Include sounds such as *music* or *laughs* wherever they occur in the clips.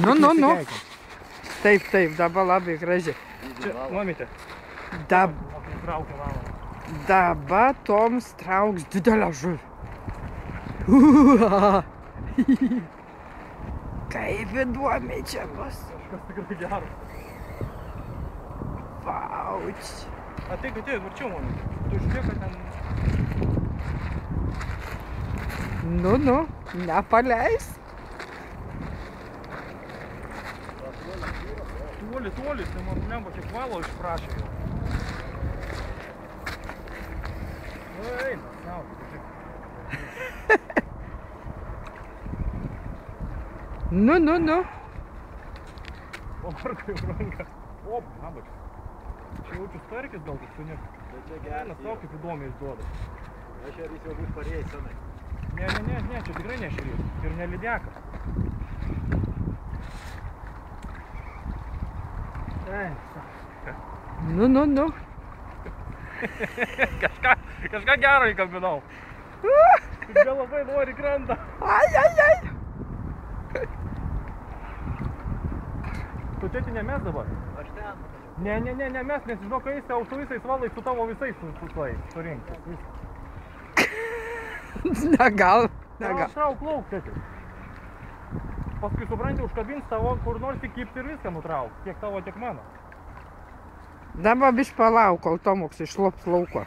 Nu, nu, nu. Nesikeikim. Taip, taip, dabar labai gražiai. Čia, mamytė. Dab, dabar Toms trauks didelę žuvį. Kaip įdomiai čia bus. Kažkas tikrai geras. Vauč. Ateik, ateik, arčiau man. Tu žiūrėk, kad ten... Nu, nu, nepaleis. Tuoli, tuoli, tai man lemba kiek valo išprašė jau. Nu, eina, sau, žiūrėk. Nu, nu, nu. O varkai jau ranka. O, nabač. Čia jaučiu starkis gal tas šunis. Bet čia Geras, tau kaip įdomiai išduoda. Aš čia vis jau bus parėjęs senai. Ne, ne, ne, ne, čia tikrai nešrys. Ir nelidekas. Ei, Nu, nu, nu. *laughs* kažką, kažką gero įkabinau. *laughs* Gal labai nori krenta. Ai, ai, ai. Tu tėti ne mes dabar? Aš ten. Ne, ne, ne, ne mes, nes žinok, kai eisi su visais valais, su tavo visais su, su tuoj surinkti. *laughs* Negal, Gal negal. trauk lauk, tėti. Paskui supranti, užkabins tavo kur nors įkipti ir viską nutrauk. Tiek tavo, tiek mano. Dabar biš palauk, kol Tomuks išlops lauko.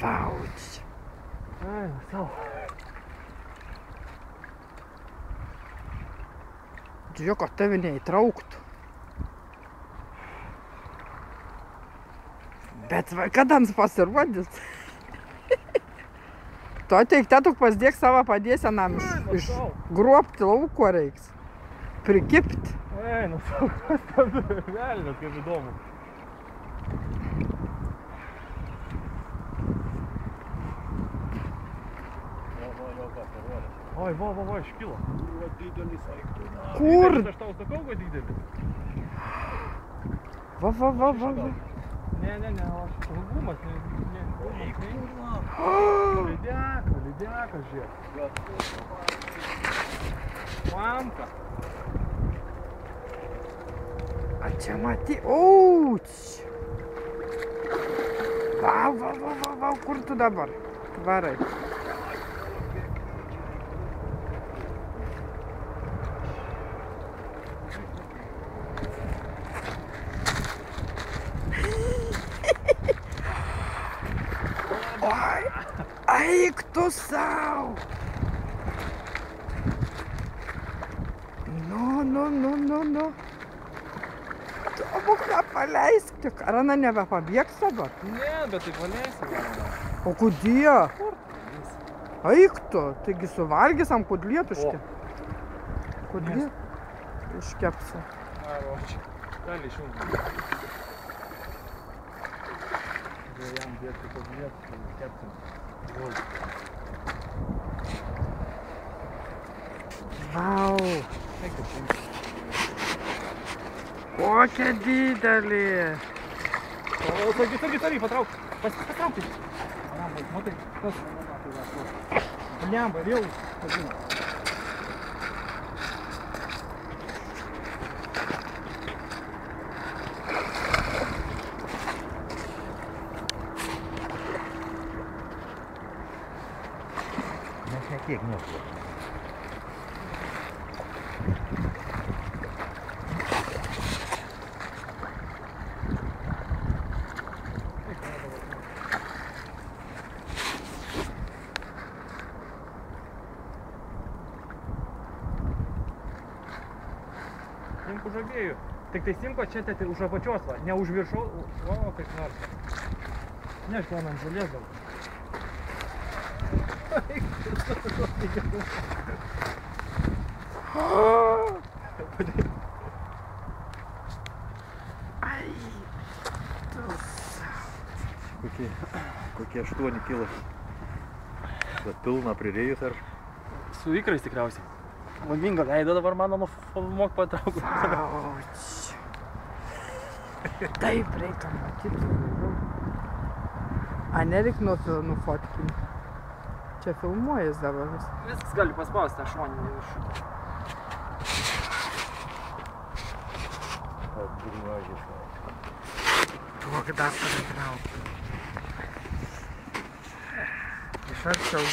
Vauč. Ai, savo. Žiūrėk, kad tave neįtrauktų. Bet kada pasirodys? Tu ateik, tetuk pasidėk savo padėsenam iš, iš gruopti lauko reiks. Prikipti. Ei, nu savo, kas ten velnės, kaip įdomu. Jo, jo, jo, ką, parodė. Oi, va, va, va, iškilo. Buvo didelis aikūnas. Kur? Aš tau sakau, kad didelis. Va, va, va, va. va. Ne, ne, ne, aš gumas, ne, ne, gumas, ne. Lydeka, lydeka, žiūrėk. Mamka. A čia matai, auč. Va, va, va, va, va, kur tu dabar? Varai. Oi, eik tu savo. Nu, nu, nu, nu, nu. Tomuk nepaleisk, tik Arana nebepabėgs dabar. Ne, bet tai paleisi. O kodėl? Eik tu, taigi suvalgys ant kudlietuškį. Kodėl? Iškepsi. Ai, o čia. Gali išjungti. Jam dėti vietos, kad kepsim. Vau, kokia didelė. Sakyk, sakyk, sakyk, patrauk. Patrauk. Matai, tas. Lemba, vėl. Vadina. Mes ne tiek niekur. Simk už abiejų. Tik tai simko čia tai už apačios, va, ne už viršaus. O, kaip Ai, Kokie, kokie 8 kilo. Bet pilna prirėjus ar Su ikrais tikriausiai. Laiminga veidą dabar mano nufilmuok patrauk. Vauč. Taip reikia matyti. A, nereik nufi- nufotkinti. Čia filmuojas dabar. Viskas gali paspausti tą šoninį viršų. Tuo, kad dar pasitraukti. Iš arčiau.